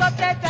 Hipoteca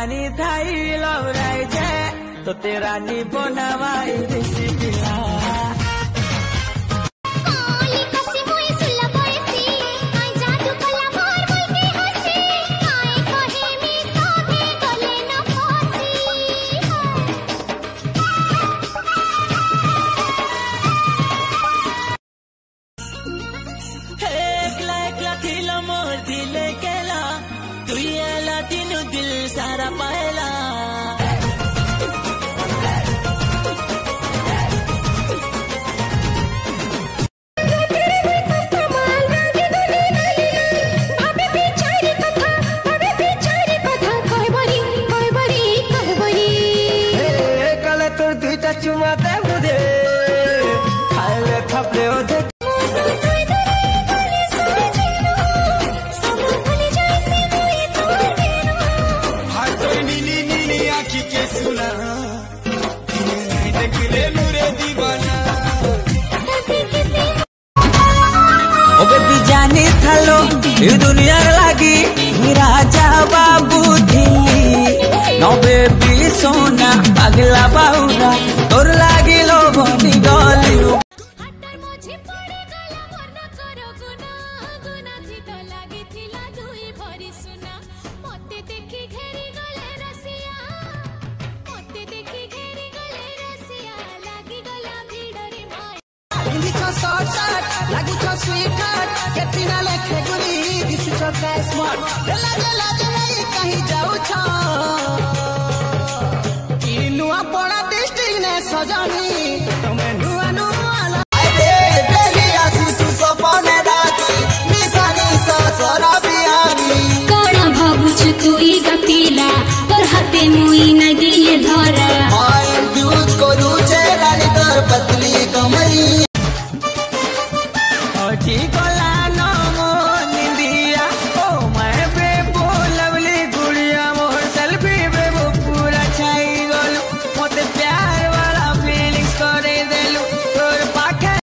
રાની થઈ લવરાય છે. તો તે રાની બનાવાય my দুনিয়ার লাগি রাজা বাবু দিল্লি নো বেবি সোনা পাগলা বাউরা তোর লাগিল বনি গলি হাটার মাঝে পড়ে গেল বর্ণা করো গুনা গুনা চিত লাগিଥିଲା দুই ভরি সুনা। মতে দেখি ঘেরি গলে রসিয়া মতে দেখি ঘেরি গলে রসিয়া লাগি গলা ভিড়রে মায়া পিন্ধিছ শর্ট শার্ট লাগুছ সুইট হার্ট কেতিনা লেখে डेला डेला नहीं कहीं जाऊ छ कि नुआ पड़ा डिस्ट्रिक्ट ने सजानी तमे नुआ नुआ लागे बेली आसु तू सपने राती निशानी ससरा बियानी काना भाबुच तू ई गतिला पर हाथे मुई न दिए धरा आए दूज को रूचे रानी तोर पतली कमरी ठीक